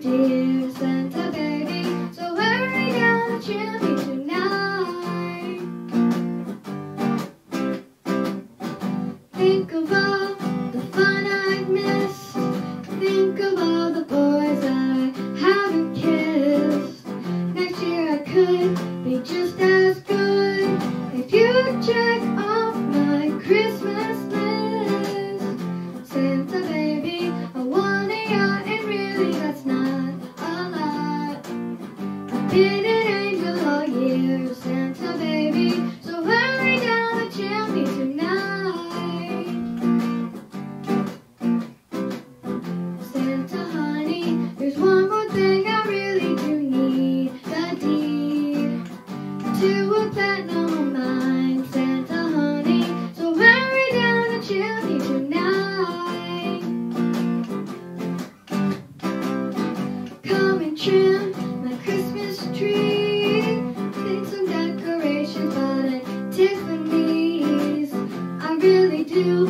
dear Santa baby, so hurry down the chimney tonight. Think of all the fun I've missed. Think of all the boys I haven't kissed. Next year I could be just as good if you check. tree, some decorations, but at Tiffany's, I really do.